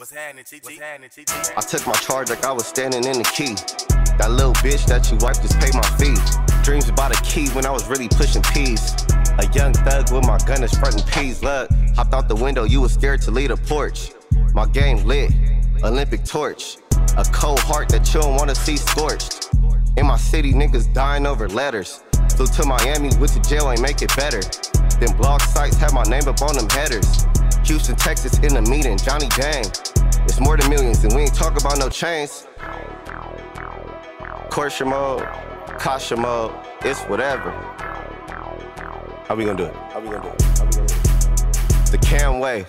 What's happening, TT? What's happening, TT? I took my charge like I was standing in the key. That little bitch that you wiped just paid my fee. Dreams about a key when I was really pushing peas. A young thug with my gun is frontin' peas. Look, hopped out the window, you was scared to leave the porch. My game lit, Olympic torch. A cold heart that you don't wanna see scorched. In my city, niggas dying over letters. Flew to Miami, went to jail, ain't make it better. Then blog sites have my name up on them headers. Houston, Texas in the meeting, Johnny Dang. It's more than millions, and we ain't talk about no chains. Corsa mode, Kasha mode, it's whatever. How we gonna do it? How we gonna do it? How we gonna do it? The Camway.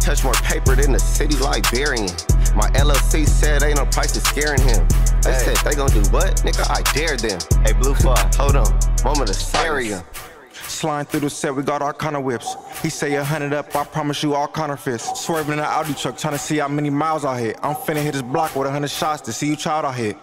Touch more paper than the city Liberian. My LLC said ain't no price is scaring him. They Hey. said they gonna do what? Nigga, I dare them. Hey, BluFly, hold on. Moment of silence. Sliding through the set, we got all kind of whips. He say a hundred up, I promise you all counterfeits. Swerving in an Audi truck, trying to see how many miles I hit. I'm finna hit his block with a hundred shots to see you child I hit.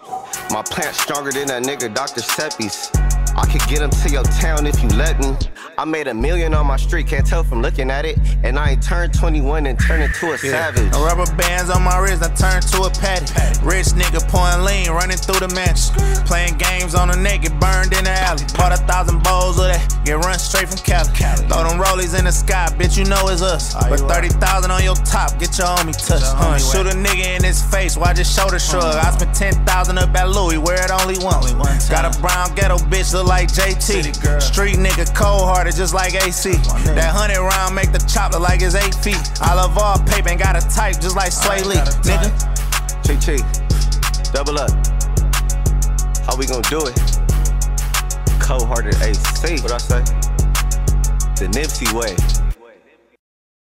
My plant stronger than that nigga Dr. Seppi's. I could get him to your town if you let me. I made a million on my street, can't tell from looking at it. And I ain't turned 21 and turned into a savage. No rubber bands on my wrist, I turned to a patty. Rich nigga pouring lean, running through the mansion. Playing games on the neck, get burned in the alley. Bought a thousand bowls of that, get run straight from Cali. Cali. Throw them rollies in the sky, bitch, you know it's us. But 30,000 on your top, get your homie touch. Huh, shoot a nigga in his face, watch his shoulder shrug. I spent 10,000 up at Louis, wear it only once. Got a brown ghetto bitch, look like JT. Street nigga, cold hearted, just like AC. That hundred round make the chop look like it's eight feet. I love all paper and got a type just like Swae Lee. Nigga, Chi Chi, double up. How we gonna do it? Cold hearted AC. What I say? The Nipsey way.